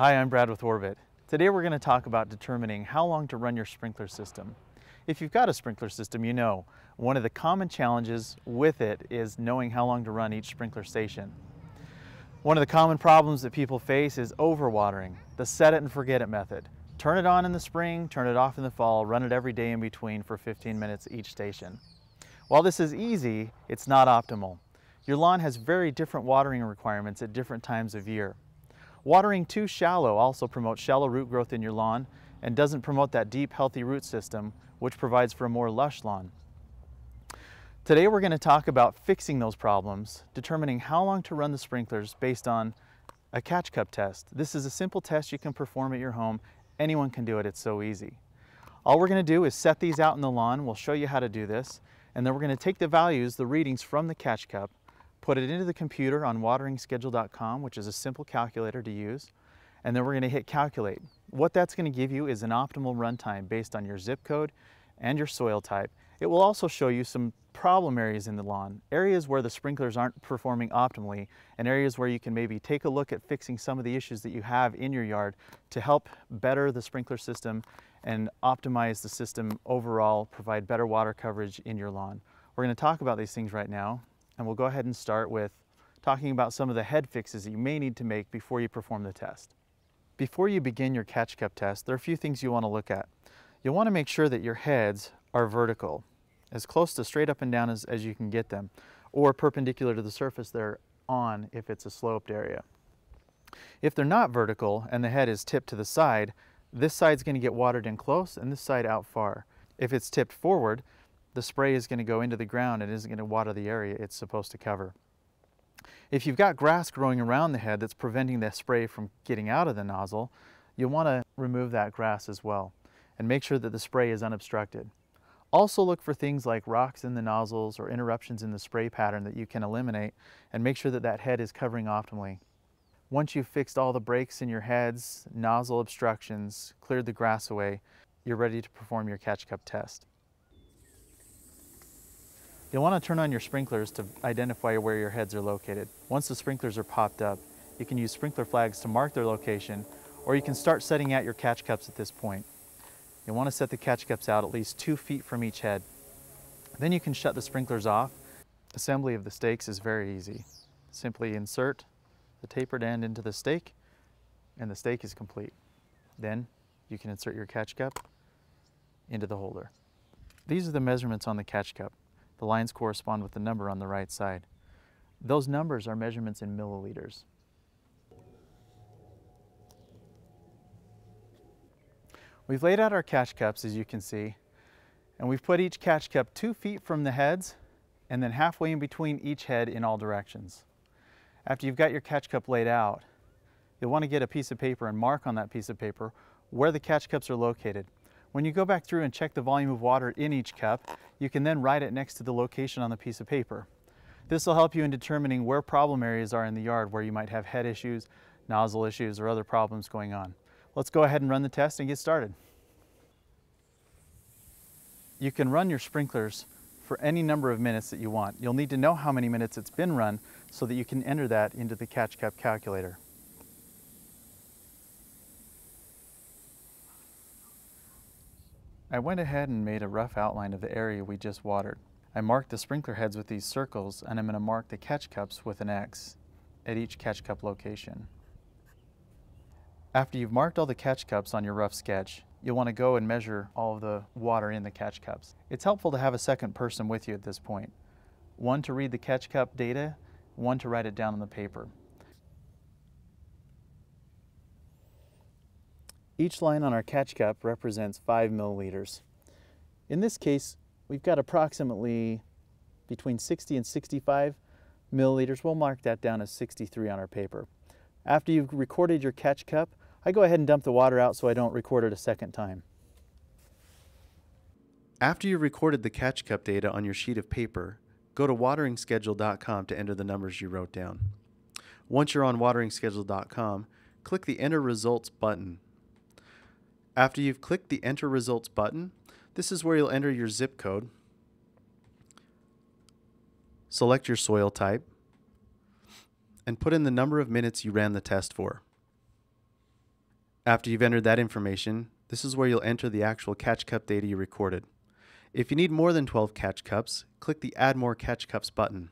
Hi, I'm Brad with Orbit. Today we're going to talk about determining how long to run your sprinkler system. If you've got a sprinkler system, you know one of the common challenges with it is knowing how long to run each sprinkler station. One of the common problems that people face is overwatering, the set it and forget it method. Turn it on in the spring, turn it off in the fall, run it every day in between for 15 minutes each station. While this is easy, it's not optimal. Your lawn has very different watering requirements at different times of year. Watering too shallow also promotes shallow root growth in your lawn and doesn't promote that deep, healthy root system, which provides for a more lush lawn. Today we're going to talk about fixing those problems, determining how long to run the sprinklers based on a catch cup test. This is a simple test you can perform at your home. Anyone can do it, it's so easy. All we're going to do is set these out in the lawn. We'll show you how to do this. And then we're going to take the values, the readings from the catch cup, put it into the computer on wateringschedule.com, which is a simple calculator to use, and then we're going to hit calculate. What that's going to give you is an optimal runtime based on your zip code and your soil type. It will also show you some problem areas in the lawn, areas where the sprinklers aren't performing optimally, and areas where you can maybe take a look at fixing some of the issues that you have in your yard to help better the sprinkler system and optimize the system overall, provide better water coverage in your lawn. We're going to talk about these things right now, and we'll go ahead and start with talking about some of the head fixes that you may need to make before you perform the test. Before you begin your catch cup test, there are a few things you want to look at. You'll want to make sure that your heads are vertical, as close to straight up and down as, as you can get them, or perpendicular to the surface they're on if it's a sloped area. If they're not vertical and the head is tipped to the side, this side's going to get watered in close and this side out far. If it's tipped forward, the spray is going to go into the ground and isn't going to water the area it's supposed to cover. If you've got grass growing around the head that's preventing the spray from getting out of the nozzle, you'll want to remove that grass as well and make sure that the spray is unobstructed. Also look for things like rocks in the nozzles or interruptions in the spray pattern that you can eliminate and make sure that that head is covering optimally. Once you've fixed all the breaks in your heads, nozzle obstructions, cleared the grass away, you're ready to perform your catch cup test. You'll want to turn on your sprinklers to identify where your heads are located. Once the sprinklers are popped up, you can use sprinkler flags to mark their location, or you can start setting out your catch cups at this point. You'll want to set the catch cups out at least two feet from each head. Then you can shut the sprinklers off. Assembly of the stakes is very easy. Simply insert the tapered end into the stake and the stake is complete. Then you can insert your catch cup into the holder. These are the measurements on the catch cup. The lines correspond with the number on the right side. Those numbers are measurements in milliliters. We've laid out our catch cups as you can see and we've put each catch cup two feet from the heads and then halfway in between each head in all directions. After you've got your catch cup laid out, you'll want to get a piece of paper and mark on that piece of paper where the catch cups are located. When you go back through and check the volume of water in each cup, you can then write it next to the location on the piece of paper. This will help you in determining where problem areas are in the yard where you might have head issues, nozzle issues, or other problems going on. Let's go ahead and run the test and get started. You can run your sprinklers for any number of minutes that you want. You'll need to know how many minutes it's been run so that you can enter that into the catch cup calculator. I went ahead and made a rough outline of the area we just watered. I marked the sprinkler heads with these circles and I'm going to mark the catch cups with an X at each catch cup location. After you've marked all the catch cups on your rough sketch, you'll want to go and measure all of the water in the catch cups. It's helpful to have a second person with you at this point. One to read the catch cup data, one to write it down on the paper. Each line on our catch cup represents 5 milliliters. In this case, we've got approximately between 60 and 65 milliliters. We'll mark that down as 63 on our paper. After you've recorded your catch cup, I go ahead and dump the water out so I don't record it a second time. After you've recorded the catch cup data on your sheet of paper, go to wateringschedule.com to enter the numbers you wrote down. Once you're on wateringschedule.com, click the Enter Results button. After you've clicked the Enter Results button, this is where you'll enter your zip code, select your soil type, and put in the number of minutes you ran the test for. After you've entered that information, this is where you'll enter the actual catch cup data you recorded. If you need more than 12 catch cups, click the Add More Catch Cups button.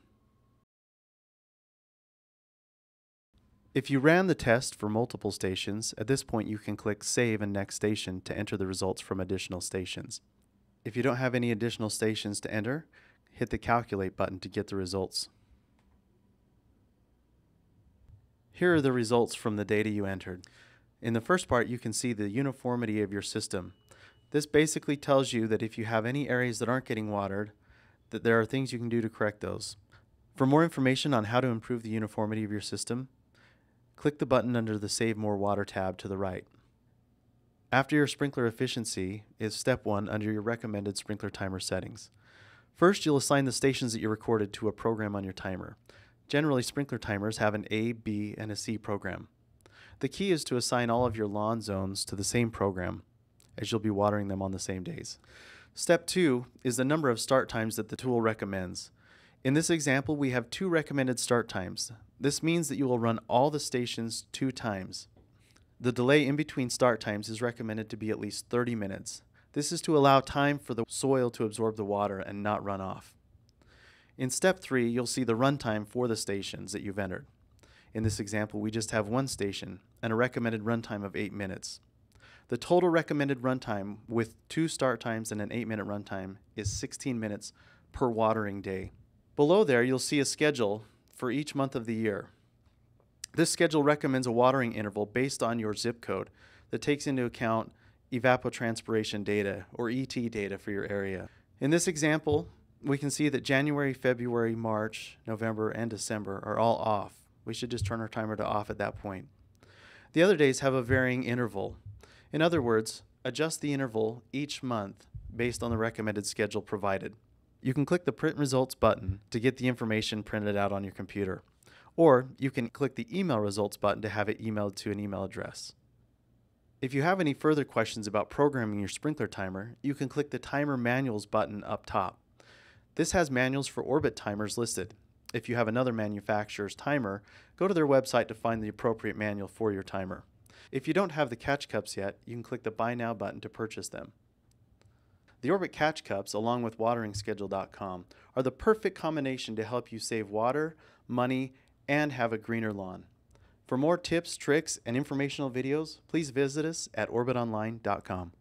If you ran the test for multiple stations, at this point you can click Save and Next Station to enter the results from additional stations. If you don't have any additional stations to enter, hit the Calculate button to get the results. Here are the results from the data you entered. In the first part, you can see the uniformity of your system. This basically tells you that if you have any areas that aren't getting watered, that there are things you can do to correct those. For more information on how to improve the uniformity of your system, click the button under the Save More Water tab to the right. After your sprinkler efficiency is step one under your recommended sprinkler timer settings. First, you'll assign the stations that you recorded to a program on your timer. Generally, sprinkler timers have an A, B, and a C program. The key is to assign all of your lawn zones to the same program, as you'll be watering them on the same days. Step two is the number of start times that the tool recommends. In this example, we have two recommended start times. This means that you will run all the stations two times. The delay in between start times is recommended to be at least 30 minutes. This is to allow time for the soil to absorb the water and not run off. In step three, you'll see the runtime for the stations that you've entered. In this example, we just have one station and a recommended runtime of 8 minutes. The total recommended runtime with two start times and an 8 minute runtime is 16 minutes per watering day. Below there, you'll see a schedule for each month of the year. This schedule recommends a watering interval based on your zip code that takes into account evapotranspiration data or ET data for your area. In this example, we can see that January, February, March, November, and December are all off. We should just turn our timer to off at that point. The other days have a varying interval. In other words, adjust the interval each month based on the recommended schedule provided. You can click the Print Results button to get the information printed out on your computer, or you can click the Email Results button to have it emailed to an email address. If you have any further questions about programming your sprinkler timer, you can click the Timer Manuals button up top. This has manuals for Orbit timers listed. If you have another manufacturer's timer, go to their website to find the appropriate manual for your timer. If you don't have the catch cups yet, you can click the Buy Now button to purchase them. The Orbit Catch Cups, along with WateringSchedule.com, are the perfect combination to help you save water, money, and have a greener lawn. For more tips, tricks, and informational videos, please visit us at orbitonline.com.